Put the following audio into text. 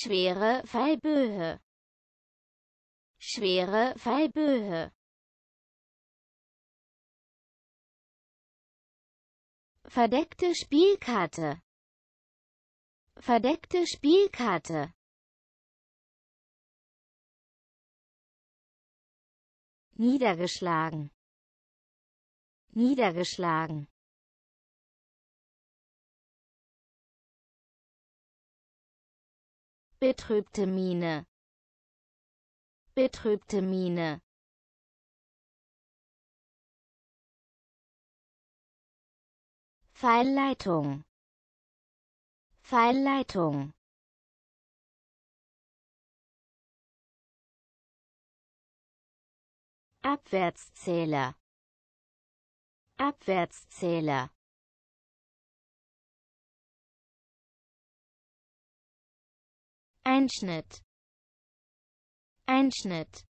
schwere Fallböe. Schwere Fallböe. Verdeckte Spielkarte. Verdeckte Spielkarte. Niedergeschlagen. Niedergeschlagen betrübte Miene. Betrübte Miene. Pfeilleitung Pfeilleitung Abwärtszähler. Abwärtszähler Einschnitt. Einschnitt